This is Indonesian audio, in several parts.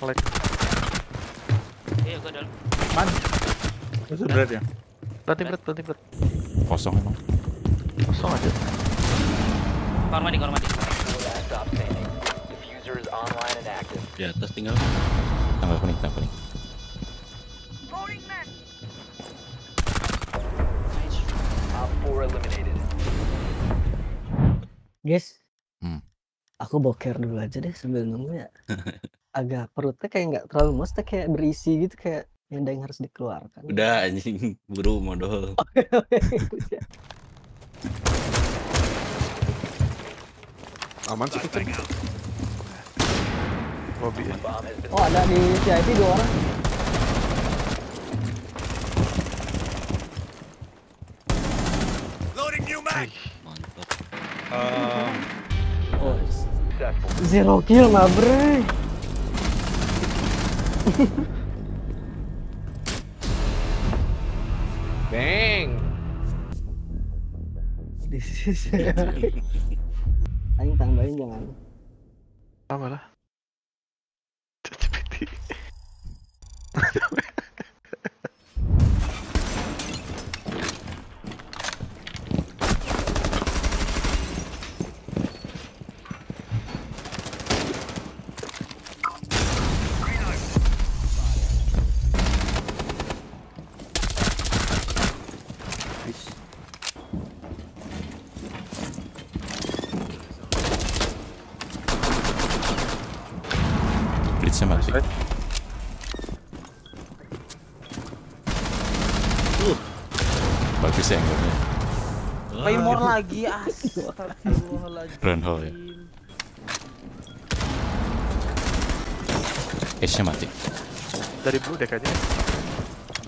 ngelag. Iya, gua dalam. Man. Itu berat ya? Berarti berat, berarti berat. Kosong emang. Kosong aja. And active. Di atas tinggal. Tanggal kuning, tanggal kuning. Op 4 eliminated. Guys. Hmm. Aku boker dulu aja deh sambil nunggu ya. Agak perutnya kayak nggak terlalu maksudnya kayak berisi gitu kayak yang ada yang harus dikeluarkan. Udah anjing buru modal. Aman sih. Lobby ya. Oh ada di VIP dua orang. Mantap. Oh, successful. zero kill mah bre. Bang. This is Aing tambahin jangan. Apa lah? ChatGPT. Blitznya mati. Bagus ya angle-nya. Claymore lagi astagfirullahaladzim. Run hole ya. Ace-nya mati. Dari blue deck aja.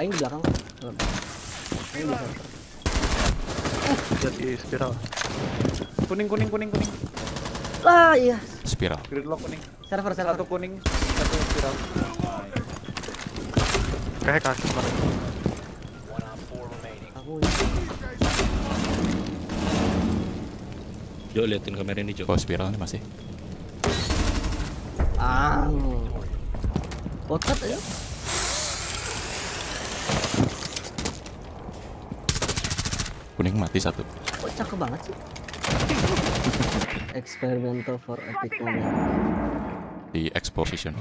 Aing di belakang. Aing belakang. Jadi spiral. Kuning kuning kuning kuning. Ah iya. Spiral. Gridlock kuning. Server server. Satu kuning, satu spiral. Kayak kaki kemarin. Jo liatin kamera ini Jo. Oh spiral nih masih. ah. Potat aja. Kuning mati satu. Kok cakep banget sih. Experimental for epic moment. Di exposition.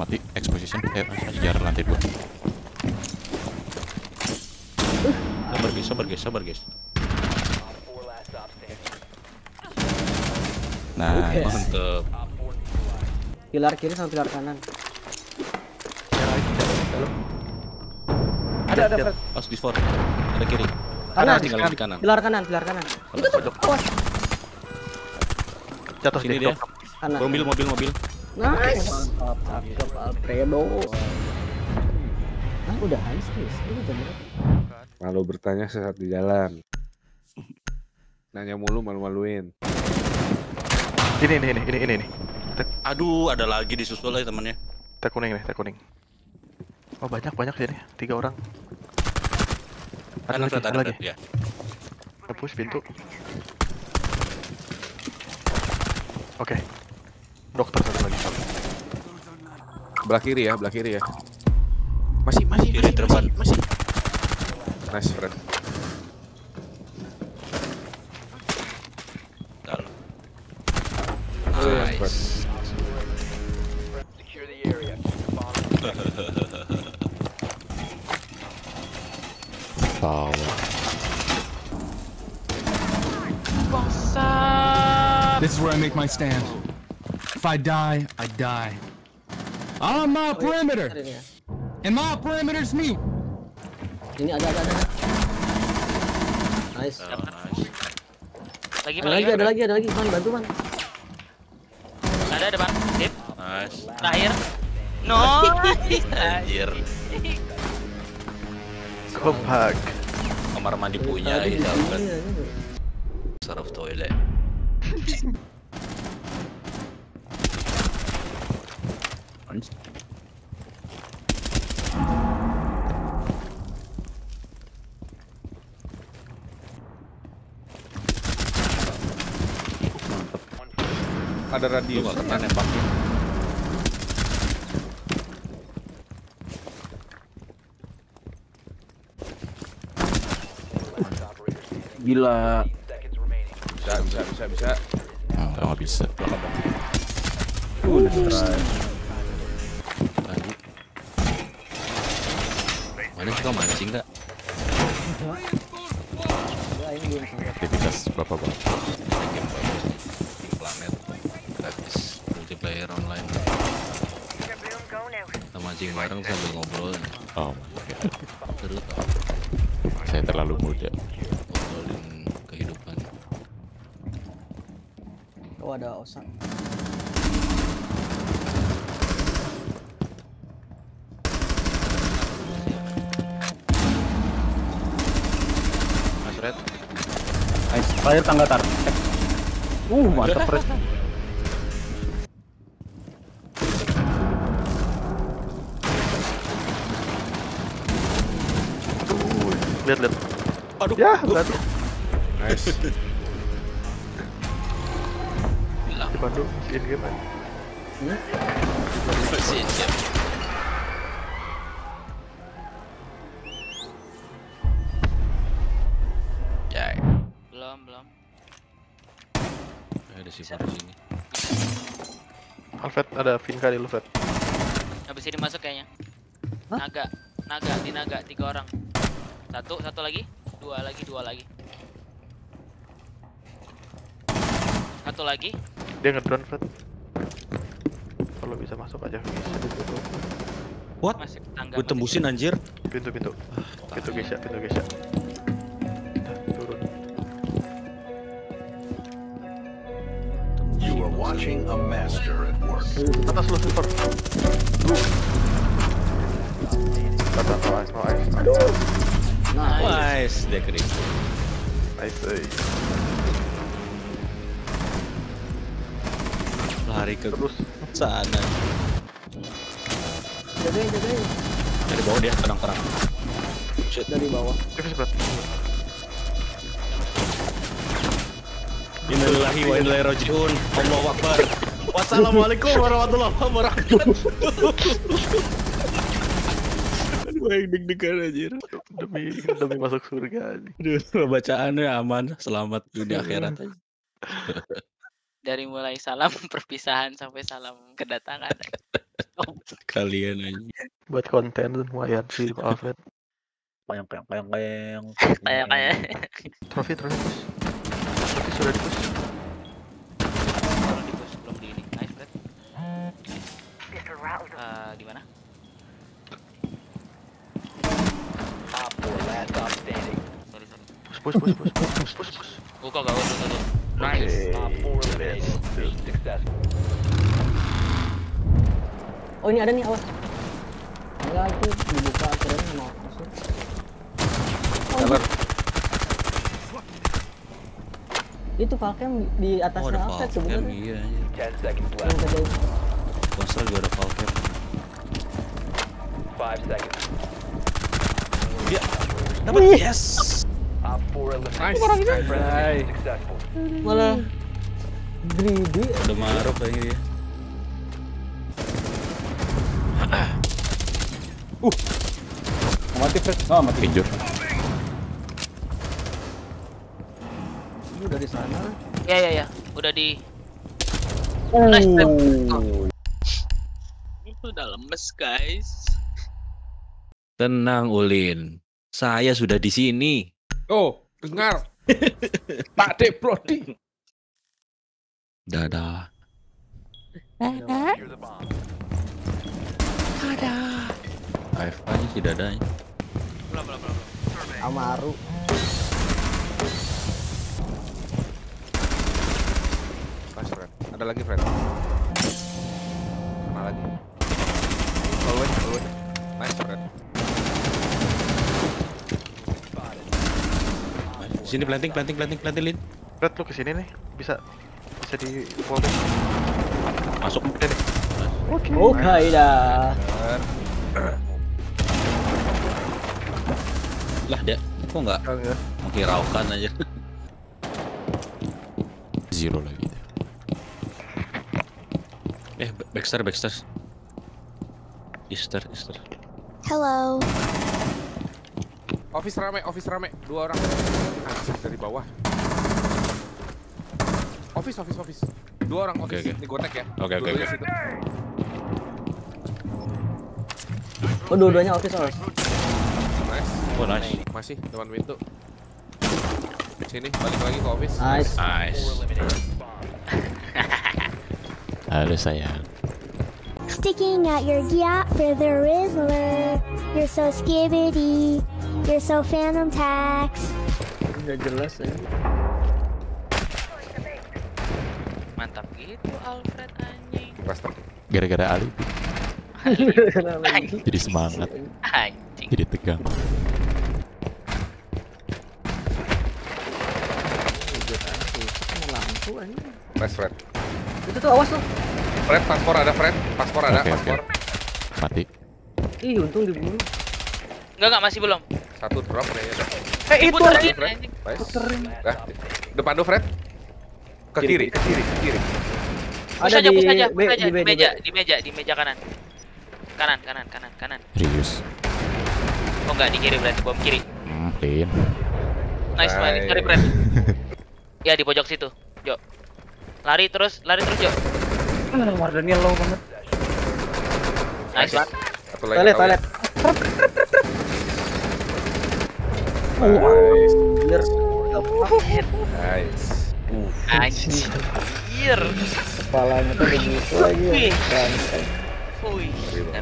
Mati exposition. Eh, jar lantai dua. Sabar guys, sabar guys, sabar guys. Nice. Mantep. Op 4 neutralized. Pilar kiri sama pilar kanan. Ada ada Fred. Pas di spot. Ada kiri. Kanan. tinggal di kanan. Pilar kanan, pilar kanan. Itu tuh. Awas. Jatuh Sini di dia. Kanan. Mobil, mobil, mobil. Nice. Mantap, cakep Alfredo. Ah, udah serius. Ini jam berapa? Malu bertanya sesaat di jalan. Nanya mulu malu-maluin. Ini ini ini ini ini ini. Aduh, ada lagi disusul lagi temannya. Teh kuning nih, teh kuning. Oh banyak banyak sini, tiga orang. Ada lagi, ada lagi. Ya. Tebus pintu. Oke. Dokter satu lagi. Belah kiri ya, belah kiri ya. Masih, masih, Kiri masih, masih, masih. Nice, Fred. This is where I make my stand. If I die, I die. On my perimeter, Ada ini ya. and my perimeter's me. Ini ada ada ada. Nice. Oh, nice. Lagi, Ada lagi, ada lagi, ada lagi. Man, bantu man. Ada depan. Sip. Nice. Terakhir. No. Anjir. Kompak. Kamar mandi punya ya Saraf toilet. ada radio. Gila. 15 seconds remaining. Bisa, bisa, bisa, bisa. Hmm, nggak bisa. Try. Tadi. Mana suka mancing nggak? Enggak. Aktivitas bapak-bapak. Game bagus nih. Di planet gratis multiplayer online. Kita mancing bareng sambil ngobrol. Oh my god. Saya terlalu muda. Oh ada Osa. Mas Red, Nice. Terakhir tangga tar. Uh, mantap Red. Lihat lihat. Aduh. Ya, berarti Nice. Bandung in game aja. masih siap. Jai. Belum, belum. Ada si di sini. Alfred ada Vinka di lu, Fred. Habis ini masuk kayaknya. Hah? Naga, naga di naga tiga orang. Satu, satu lagi, dua lagi, dua lagi. Satu lagi. Dia ngedrone, Fred. Kalau bisa masuk aja, bisa ditutup. What? Gue masih tembusin anjir. Pintu, pintu. Pintu Gesha, pintu Gesha. Udah, turun. You are watching a master at work. Atas lu, Silver. Lu. Kata, no ice, no ice. Nice, dia kering. Nice, eh. Lari ke Terus. sana. Jagain, jagain. Dari bawah dia perang-perang. Shit. Dari bawah. Tipis, Fred. Innalillahi wa inna ilaihi rajiun. Allahu akbar. Wassalamualaikum warahmatullahi wabarakatuh. Aduh, yang deg-degan anjir. Demi, demi masuk surga. nih. Aduh, bacaannya aman, selamat dunia akhirat aja. Dari mulai salam perpisahan sampai salam kedatangan. Kalian aja. Buat konten lumayan sih, Pak Alfred. Payang, payang, payang, payang. Kayak kayak. Trofi, trofi, push. Trofi sudah di push. Belum di push, belum di ini. Nice, Fred. Eh, di mana? Op 4 last stop standing. Sorry, sorry. Push, push, push, push, push, push, push. Buka gak? Tuh, tuh, tuh. Op 4 eliminated. Mission successful. Oh ini ada nih awas. Enggak itu dibuka mau masuk. Oh, Sabar. itu Falcon di, Oh, atasnya ada Alfred Falcon, sebenarnya. iya anjir. 10 seconds Yang left. tadi Konsol juga ada Falcon. 5 seconds. Dia dapat yes. Op 4 eliminated. Nice. Friendly mission successful. malah greedy. Udah maruk kayaknya dia. Mati Fred. Oh, mati. Injur. Ini dari sana. Ya, ya, ya. Udah di. Nice, Fred. Itu udah lemes, guys. Tenang Ulin. Saya sudah di sini. Oh, dengar. Pak Dek Brody. Dadah. The bomb. AFK nya si dadanya. Amaru. Nice, Fred. Ada lagi, Fred. Mana lagi? Always, always. Nice, Fred. Sini planting, planting, planting, planting, Lin. Fred, lu ke sini nih. Bisa, bisa di wall deh. Masuk. Udah deh. Oke dah. Lah, dia kok nggak Kang ya. menghiraukan aja. Zero lagi. eh, Baxter, Baxter. Easter, Easter. Hello. Office rame, office rame. Dua orang. Anjir, dari bawah. Office, office, office. Dua orang office. oke. Ini gotek ya. Oke, oke, oke. Oh dua-duanya office hours. Nice. Oh nice. Masih depan pintu. Sini, balik lagi ke office. Nice. Nice. Halo sayang. Sticking out your gap for the Rizzler. You're so skibbity. You're so Phantom Tax. Udah jelas ya. Mantap gitu Alfred anjing. Gara-gara Ali jadi semangat, Anjing. jadi tegang. Nice, Fred. Itu tuh awas tuh. Fred, paspor ada, Fred. Paspor ada, oke. paspor. Mati. Ih untung dibunuh. Enggak enggak masih belum. Satu drop kayaknya. Eh itu Diputerin, Fred. anjing. Nice. Dah. Depan lu, Fred. Ke kiri, ke kiri, ke kiri. Push Ada aja, di push aja, push aja di di B, di meja, di meja, di meja kanan. Kanan, kanan, kanan, kanan. Serius. Oh enggak di kiri berarti bom kiri. Hmm, clean. Nice man, Nice. sorry Brad. ya di pojok situ, Jo. Lari terus, lari terus Jo. Nomor Daniel low banget. Nice. Satu lagi. Toilet toilet. Nice. Biar Nice. Anjir. kepalanya tuh begitu lagi. Wih. Bangkai. Wih. ya.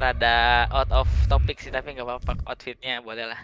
Rada out of topic sih tapi nggak apa-apa outfitnya boleh lah.